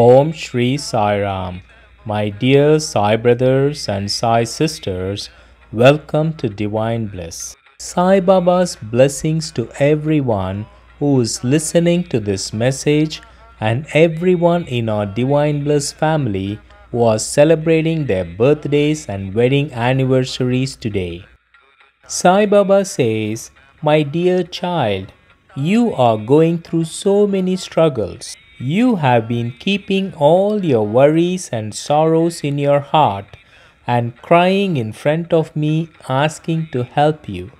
Om Shri Sai Ram. My dear Sai brothers and Sai sisters, welcome to Divine Bliss. Sai Baba's blessings to everyone who is listening to this message and everyone in our Divine Bliss family who are celebrating their birthdays and wedding anniversaries today. Sai Baba says, My dear child, you are going through so many struggles. You have been keeping all your worries and sorrows in your heart and crying in front of me asking to help you.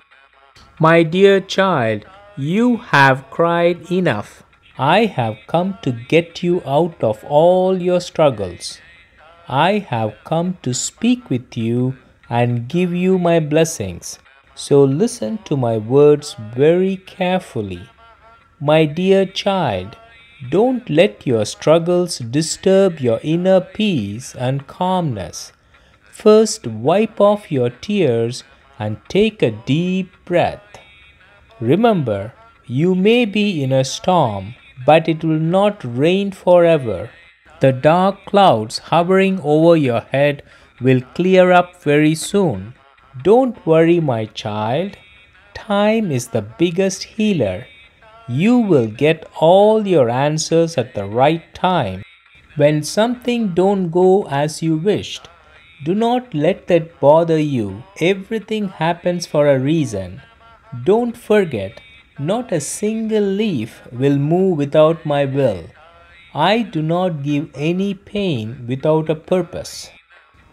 My dear child, you have cried enough. I have come to get you out of all your struggles. I have come to speak with you and give you my blessings. So listen to my words very carefully. My dear child, don't let your struggles disturb your inner peace and calmness. First, wipe off your tears and take a deep breath. Remember, you may be in a storm, but it will not rain forever. The dark clouds hovering over your head will clear up very soon. Don't worry, my child. Time is the biggest healer you will get all your answers at the right time. When something don't go as you wished, do not let that bother you. Everything happens for a reason. Don't forget, not a single leaf will move without my will. I do not give any pain without a purpose.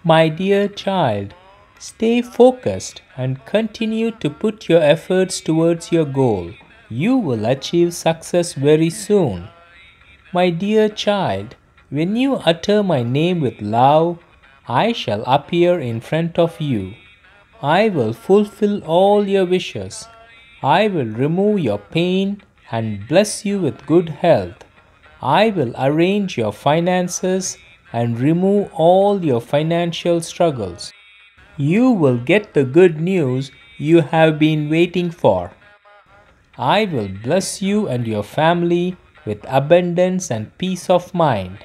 My dear child, stay focused and continue to put your efforts towards your goal you will achieve success very soon. My dear child, when you utter my name with love, I shall appear in front of you. I will fulfill all your wishes. I will remove your pain and bless you with good health. I will arrange your finances and remove all your financial struggles. You will get the good news you have been waiting for. I will bless you and your family with abundance and peace of mind.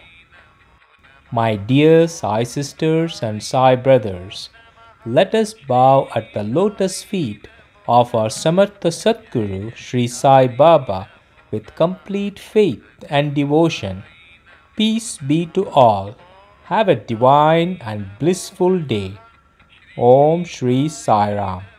My dear Sai sisters and Sai brothers, let us bow at the lotus feet of our Samartha Satguru Sri Sai Baba with complete faith and devotion. Peace be to all. Have a divine and blissful day. Om Sri Sai Ram.